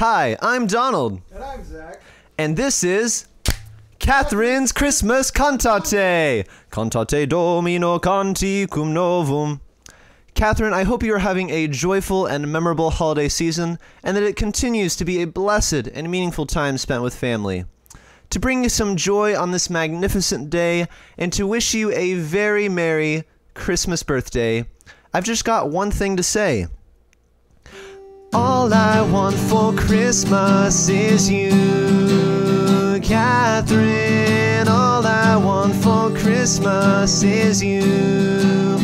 Hi, I'm Donald, And I'm Zach. and this is Katherine's Christmas Cantate. Cantate Domino Canticum Novum. Katherine, I hope you are having a joyful and memorable holiday season, and that it continues to be a blessed and meaningful time spent with family. To bring you some joy on this magnificent day, and to wish you a very merry Christmas birthday, I've just got one thing to say. All I want for Christmas is you, Katherine. All I want for Christmas is you.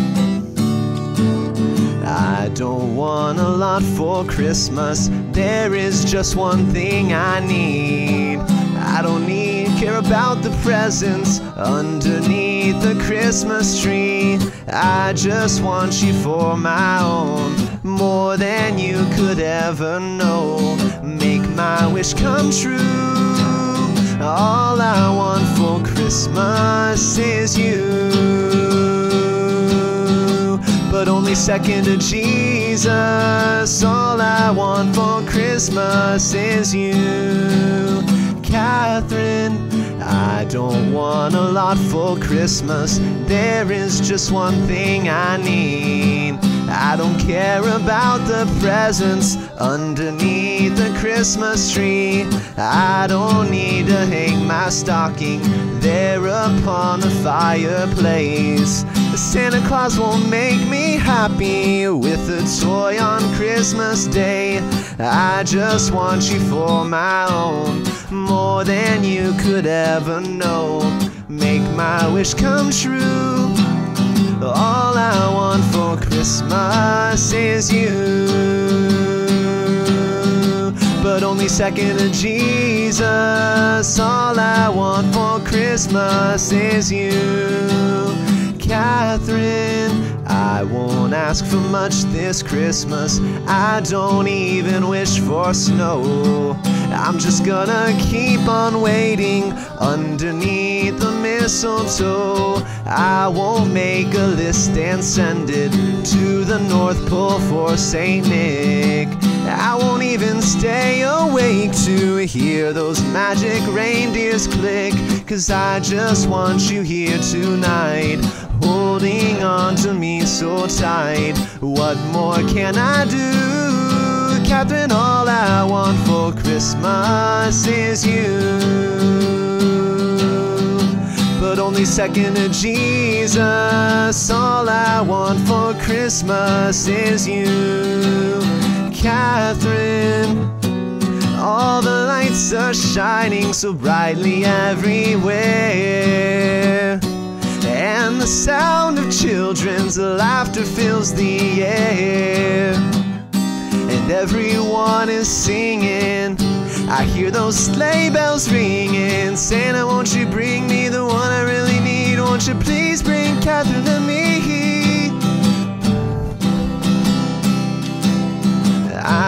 I don't want a lot for Christmas. There is just one thing I need. I don't need care about the presents underneath the Christmas tree. I just want you for my own, more than you could ever know. Make my wish come true. All I want for Christmas is you but only second to Jesus. All I want for Christmas is you, Katherine. I don't want a lot for Christmas. There is just one thing I need. I don't care about the presents underneath the Christmas tree. I don't need to hang my stocking there upon the fireplace. Santa Claus won't make me happy with a toy on Christmas Day. I just want you for my own, more than you could ever know. Make my wish come true. Christmas is you. But only second to Jesus. All I want for Christmas is you. Katherine, I won't ask for much this Christmas. I don't even wish for snow. I'm just gonna keep on waiting underneath the mistletoe. I won't make a list and send it to the North Pole for St. Nick. I won't even stay awake to hear those magic reindeers click. Cause I just want you here tonight, holding on to me so tight. What more can I do? Katherine, all I want for Christmas is you. But only second to Jesus. All I want for Christmas is you, Katherine. All the lights are shining so brightly everywhere. And the sound of children's laughter fills the air. And everyone is singing. I hear those sleigh bells ringing. Santa, won't you bring me the one I really need? Won't you please bring Katherine to me?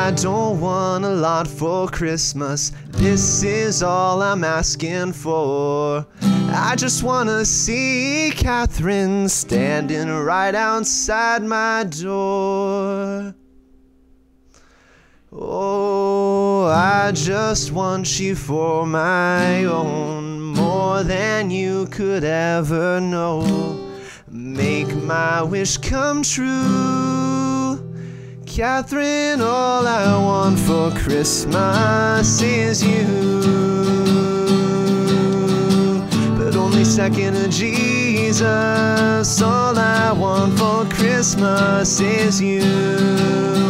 I don't want a lot for Christmas. This is all I'm asking for. I just wanna see Katherine standing right outside my door. Oh, I just want you for my own, more than you could ever know. Make my wish come true. Katherine, all I want for Christmas is you. But only second to Jesus. All I want for Christmas is you.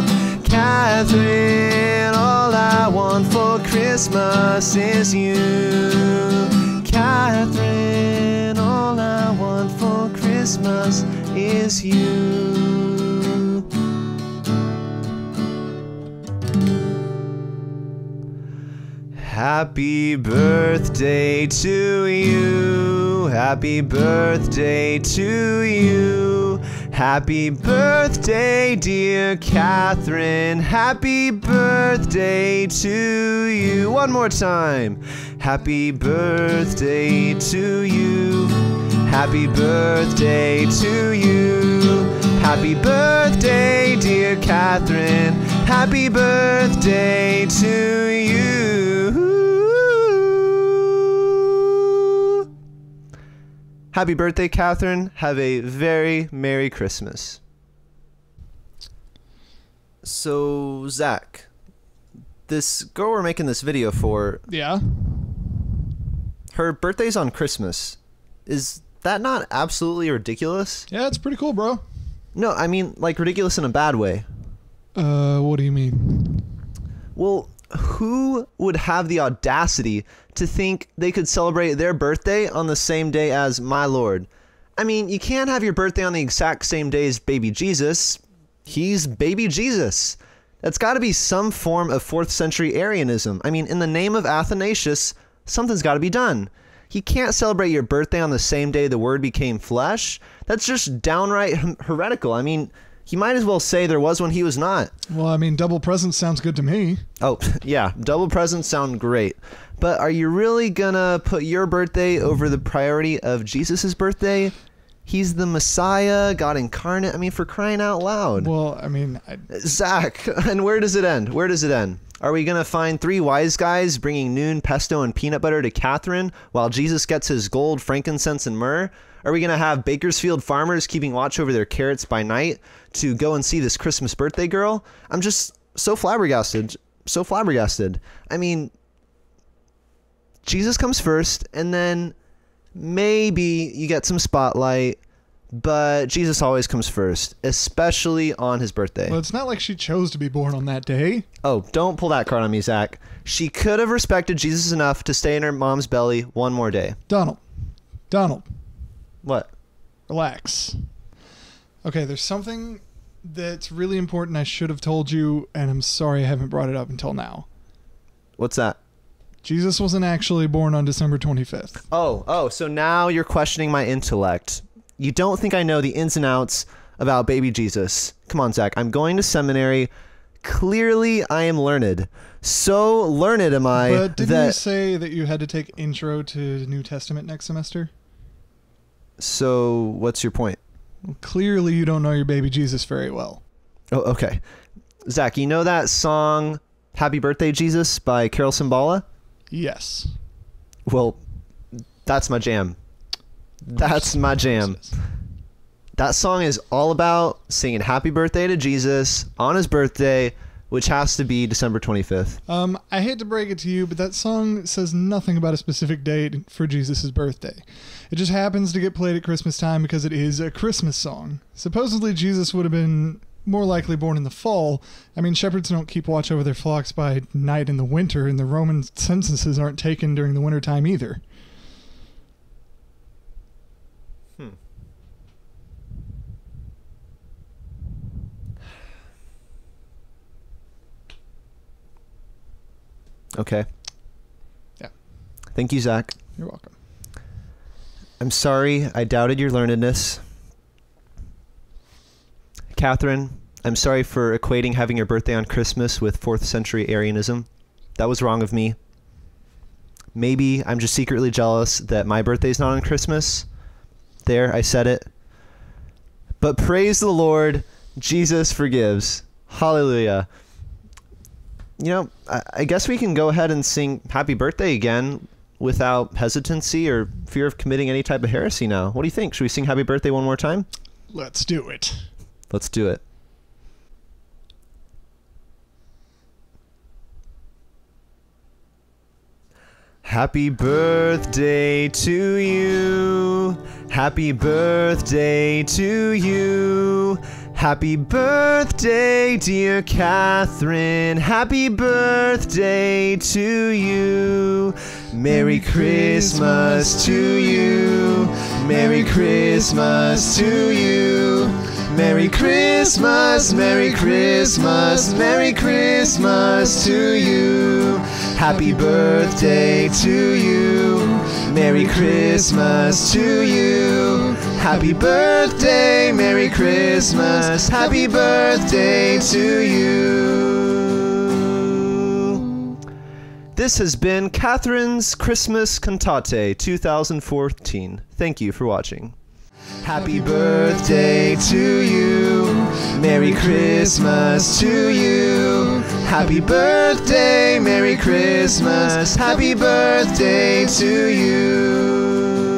Katherine, all I want for Christmas is you. Katherine, all I want for Christmas is you. Happy birthday to you. Happy birthday to you. Happy birthday, dear Katherine. Happy birthday to you. One more time. Happy birthday to you. Happy birthday to you. Happy birthday, dear Katherine. Happy birthday to you. Happy birthday, Katherine. Have a very Merry Christmas. So, Zach, this girl we're making this video for, Yeah. her birthday's on Christmas. Is that not absolutely ridiculous? Yeah, it's pretty cool, bro. No, I mean, like, ridiculous in a bad way. Uh, what do you mean? Well, who would have the audacity to think they could celebrate their birthday on the same day as my Lord? I mean, you can't have your birthday on the exact same day as baby Jesus. He's baby Jesus. That's got to be some form of 4th century Arianism. I mean, in the name of Athanasius, something's got to be done. You can't celebrate your birthday on the same day the Word became flesh. That's just downright heretical. I mean, you might as well say there was when he was not. Well, I mean, double present sounds good to me. Oh, yeah, double presents sound great. But are you really gonna put your birthday over the priority of Jesus' birthday? He's the Messiah, God incarnate. I mean, for crying out loud. Well, I mean, I, Zach, and where does it end? Where does it end? Are we gonna find three wise guys bringing noon pesto and peanut butter to Katherine while Jesus gets his gold, frankincense, and myrrh? Are we gonna have Bakersfield farmers keeping watch over their carrots by night to go and see this Christmas birthday girl? I'm just so flabbergasted, so flabbergasted. I mean, Jesus comes first, and then maybe you get some spotlight, but Jesus always comes first, especially on his birthday. well, it's not like she chose to be born on that day. Oh, don't pull that card on me, Zach. She could have respected Jesus enough to stay in her mom's belly one more day. Donald, Donald, What? relax. Okay, there's something that's really important I should have told you, and I'm sorry I haven't brought it up until now. What's that? Jesus wasn't actually born on December 25th. Oh, oh, so now you're questioning my intellect. You don't think I know the ins and outs about baby Jesus. Come on, Zach. I'm going to seminary. Clearly, I am learned. So learned am I But didn't you say that you had to take Intro to New Testament next semester? So, what's your point? Clearly, you don't know your baby Jesus very well. Oh, okay. Zach, you know that song Happy Birthday, Jesus by Carol Cymbala? Yes. Well, that's my jam. That's my jam. That song is all about singing happy birthday to Jesus on his birthday, which has to be December 25th. Um, I hate to break it to you, but that song says nothing about a specific date for Jesus' birthday. It just happens to get played at Christmas time because it is a Christmas song. Supposedly, Jesus would have been more likely born in the fall. I mean, shepherds don't keep watch over their flocks by night in the winter, and the Roman censuses aren't taken during the winter time either. Okay. Yeah. Thank you, Zach. You're welcome. I'm sorry I doubted your learnedness. Katherine, I'm sorry for equating having your birthday on Christmas with 4th century Arianism. That was wrong of me. Maybe I'm just secretly jealous that my birthday's not on Christmas. There, I said it. But praise the Lord, Jesus forgives. Hallelujah. You know, I, I guess we can go ahead and sing Happy Birthday again without hesitancy or fear of committing any type of heresy now. What do you think? Should we sing Happy Birthday one more time? Let's do it. Let's do it. Happy birthday to you. Happy birthday to you. Happy birthday, dear Katherine. Happy birthday to you. Merry Christmas to you. Merry Christmas to you. Merry Christmas, Merry Christmas, Merry Christmas to you. Happy birthday to you. Merry Christmas to you. Happy birthday, Merry Christmas, Happy birthday to you. This has been Katherine's Christmas Cantate 2014. Thank you for watching. Happy birthday to you. Merry Christmas to you. Happy birthday, Merry Christmas, Happy birthday to you.